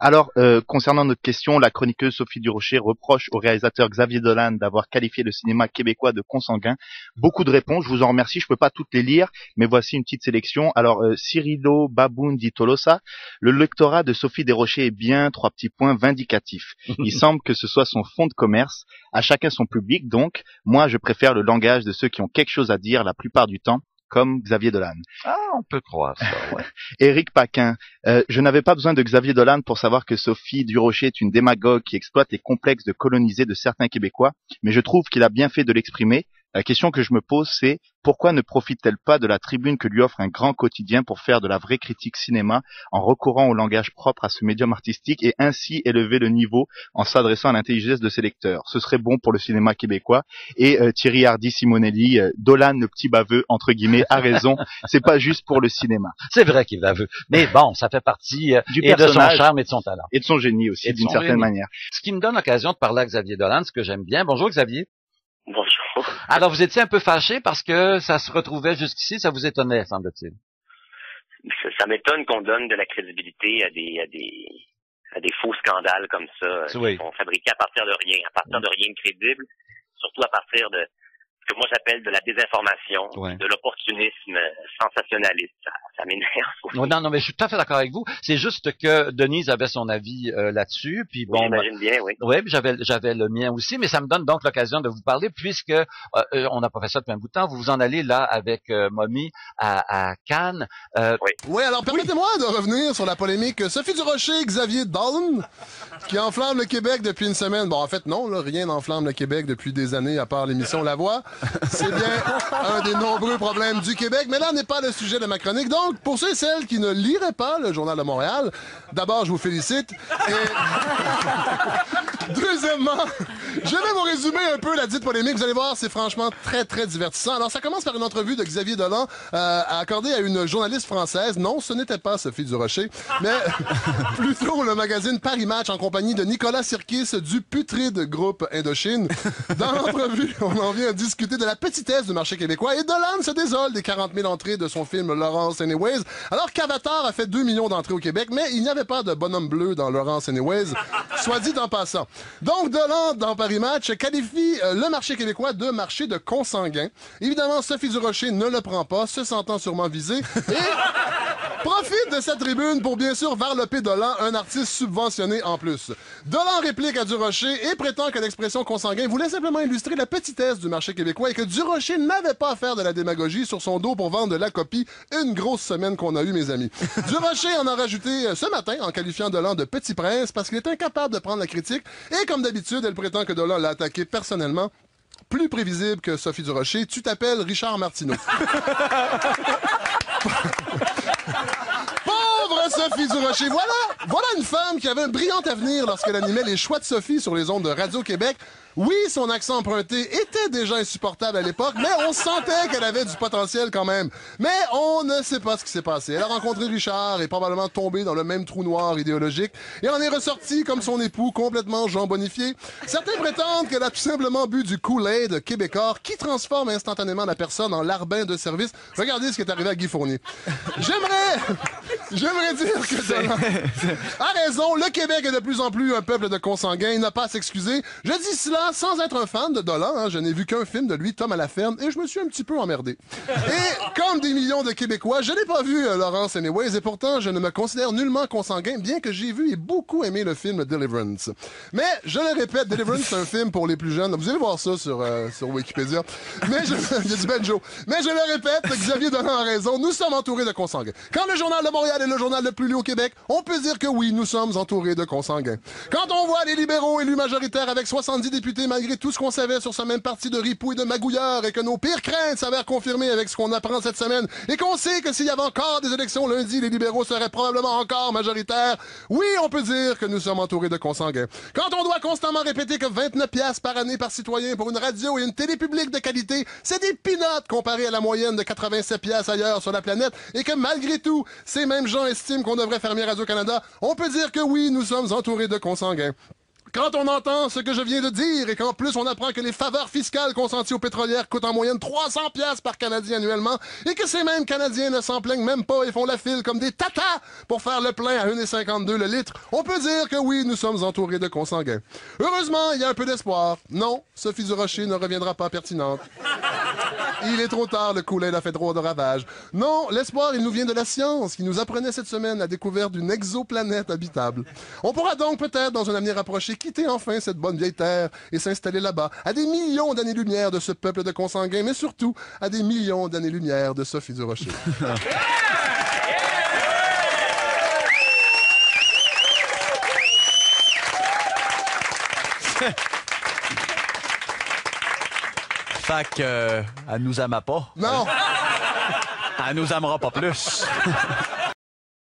Alors, euh, concernant notre question, la chroniqueuse Sophie Durocher reproche au réalisateur Xavier Dolan d'avoir qualifié le cinéma québécois de consanguin. Beaucoup de réponses, je vous en remercie, je peux pas toutes les lire, mais voici une petite sélection. Alors, euh, Cyrilo Baboun dit Tolosa, le lectorat de Sophie Desrochers est bien, trois petits points, vindicatif. Il semble que ce soit son fond de commerce, à chacun son public, donc, moi je préfère le langage de ceux qui ont quelque chose à dire la plupart du temps, comme Xavier Dolan. Ah, on peut croire ça, ouais. Éric Paquin, euh, je n'avais pas besoin de Xavier Dolan pour savoir que Sophie Durocher est une démagogue qui exploite les complexes de coloniser de certains Québécois, mais je trouve qu'il a bien fait de l'exprimer. La question que je me pose, c'est pourquoi ne profite-t-elle pas de la tribune que lui offre un grand quotidien pour faire de la vraie critique cinéma en recourant au langage propre à ce médium artistique et ainsi élever le niveau en s'adressant à l'intelligence de ses lecteurs? Ce serait bon pour le cinéma québécois. Et euh, Thierry Hardy Simonelli, euh, Dolan le petit baveux entre guillemets a raison. c'est pas juste pour le cinéma. C'est vrai qu'il est baveux. Mais bon, ça fait partie euh, Du et de son charme et de son talent. Et de son génie aussi, d'une certaine génie. manière. Ce qui me donne l'occasion de parler à Xavier Dolan, ce que j'aime bien. Bonjour Xavier. Alors, vous étiez un peu fâché parce que ça se retrouvait jusqu'ici, ça vous étonnait, semble-t-il. Ça, ça m'étonne qu'on donne de la crédibilité à des, à des, à des faux scandales comme ça, euh, Oui. qui sont fabriqués à partir de rien, à partir de rien de crédible, surtout à partir de ce que moi j'appelle de la désinformation, de l'opportunisme sensationnaliste. Ça, ça m'énerve. Non, non, non, mais je suis tout à fait d'accord avec vous. C'est juste que Denise avait son avis euh, là-dessus, puis Oui, bon, ben, j'imagine bien, oui. Oui, puis j'avais j'avais le mien aussi, mais ça me donne donc l'occasion de vous parler puisque euh, euh, on n'a pas fait ça depuis un bout de temps. Vous vous en allez là avec euh, Mommy à, à Cannes. Euh, Oui, alors permettez-moi de revenir sur la polémique Sophie Durocher, Xavier Dolan, qui enflamme le Québec depuis une semaine. Bon, en fait, non, là, rien n'enflamme le Québec depuis des années, à part l'émission La Voix. C'est bien un des nombreux problèmes du Québec, mais là n'est pas le sujet de ma chronique. Donc, pour ceux et celles qui ne liraient pas le Journal de Montréal, d'abord, je vous félicite. Et... Deuxièmement, je vais vous résumer un peu la dite polémique. Vous allez voir, c'est franchement très, très divertissant. Alors, ça commence par une entrevue de Xavier Dolan euh, accordée à une journaliste française. Non, ce n'était pas Sophie Durocher, mais plutôt le magazine Paris Match en compagnie de Nicolas Sirkis du putride groupe Indochine. Dans l'entrevue, on en vient à discuter de la petitesse du marché québécois et Dolan se désole des 40 000 entrées de son film Laurence Anyways, alors qu'Avatar a fait 2 millions d'entrées au Québec, mais il n'y avait pas de bonhomme bleu dans Laurence Anyways, soit dit en passant. Donc, Dolan, dans Paris Match, qualifie euh, le marché québécois de marché de consanguin. Évidemment, Sophie Durocher ne le prend pas, se sentant sûrement visée, profite de cette tribune pour bien sûr varloper Dolan, un artiste subventionné en plus. Dolan réplique à Durocher et prétend que l'expression consanguin voulait simplement illustrer la petitesse du marché québécois et que Durocher n'avait pas à faire de la démagogie sur son dos pour vendre de la copie. Une grosse semaine qu'on a eu, mes amis. Durocher en a rajouté euh, ce matin en qualifiant Dolan de petit prince parce qu'il est incapable de prendre la critique et comme d'habitude, elle prétend que Dolan l'a attaqué personnellement. Plus prévisible que Sophie Durocher, tu t'appelles Richard Martineau. Voilà, voilà une femme qui avait un brillant avenir lorsqu'elle animait les choix de Sophie sur les ondes de Radio-Québec. Oui, son accent emprunté était déjà insupportable à l'époque, mais on sentait qu'elle avait du potentiel quand même. Mais on ne sait pas ce qui s'est passé. Elle a rencontré Richard et probablement tombé dans le même trou noir idéologique et en est ressortie comme son époux, complètement jambonifié. Certains prétendent qu'elle a tout simplement bu du Kool-Aid québécois qui transforme instantanément la personne en larbin de service. Regardez ce qui est arrivé à Guy Fournier. J'aimerais, j'aimerais dire que Dolan a raison. Le Québec est de plus en plus un peuple de consanguins. Il n'a pas à s'excuser. Je dis cela sans être un fan de Dolan. hein. Je n'ai vu qu'un film de lui, Tom à la ferme, et je me suis un petit peu emmerdé. Et comme des millions de Québécois, je n'ai pas vu euh, Laurence Anyways, et pourtant, je ne me considère nullement consanguin, bien que j'ai vu et beaucoup aimé le film Deliverance. Mais, je le répète, Deliverance, c'est un film pour les plus jeunes. Vous allez voir ça sur, euh, sur Wikipédia. Mais je, il y a du banjo. Mais je le répète, Xavier Dolan a raison. Nous sommes entourés de consanguins. Quand le Journal de Montréal est le journal le plus lu au Québec, on peut dire que oui, nous sommes entourés de consanguins. Quand on voit les libéraux élus majoritaires avec 70 députés, malgré tout ce qu'on savait sur ce même parti de ripoux et de magouilleurs, et que nos pires craintes s'avèrent confirmées avec ce qu'on apprend cette semaine, et qu'on sait que s'il y avait encore des élections lundi, les libéraux seraient probablement encore majoritaires, oui, on peut dire que nous sommes entourés de consanguins. Quand on doit constamment répéter que 29 piastres par année par citoyen pour une radio et une télé publique de qualité, c'est des pinottes comparé à la moyenne de 87 piastres ailleurs sur la planète, et que malgré tout, ces mêmes gens estiment qu'on devrait fermer Radio-Canada, on peut dire que oui, nous sommes entourés de consanguins. Quand on entend ce que je viens de dire et qu'en plus on apprend que les faveurs fiscales consenties aux pétrolières coûtent en moyenne 300 pièces par Canadien annuellement et que ces mêmes Canadiens ne s'en plaignent même pas et font la file comme des tatas pour faire le plein à 1,52 le litre, on peut dire que oui, nous sommes entourés de consanguins. Heureusement, il y a un peu d'espoir. Non, Sophie Durocher ne reviendra pas pertinente. Il est trop tard, le coulet a fait droit de ravage. Non, l'espoir, il nous vient de la science, qui nous apprenait cette semaine la découverte d'une exoplanète habitable. On pourra donc peut-être, dans un avenir approché, quitter enfin cette bonne vieille Terre et s'installer là-bas, à des millions d'années-lumière de ce peuple de consanguins, mais surtout à des millions d'années-lumière de Sophie Durocher. Fait que, euh, elle nous aima pas. Non! Elle nous aimera pas plus.